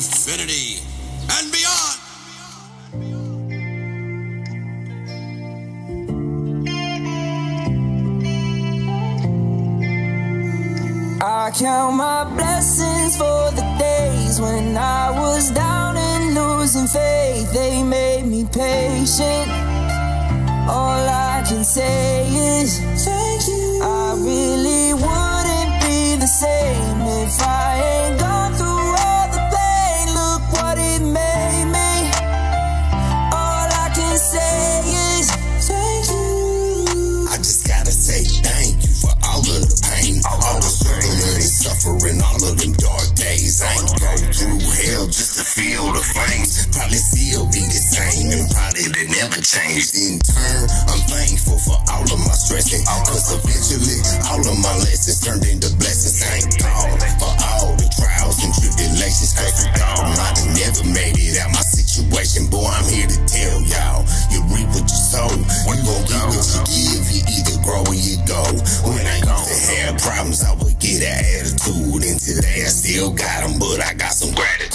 infinity and beyond. I count my blessings for the days when I was down and losing faith. They made me patient. All I can say is ain't go through hell just to feel the flames. Probably still be the same and probably they never changed. In turn, I'm thankful for all of my stressing, cause eventually all of my lessons turned into blessings. Thank God for all the trials and tribulations, cause without them I'd have never made it out my situation. Boy, I'm here to tell y'all, you reap what you sow. You gon' get what you give, you either grow or you go. When I used to have problems, I would an attitude, and today I still got them, but I got some gratitude.